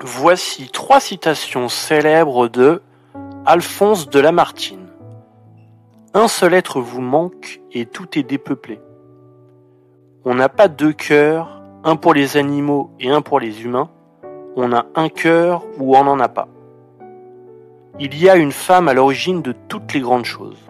Voici trois citations célèbres de Alphonse de Lamartine. Un seul être vous manque et tout est dépeuplé. On n'a pas deux cœurs, un pour les animaux et un pour les humains. On a un cœur ou on n'en a pas. Il y a une femme à l'origine de toutes les grandes choses.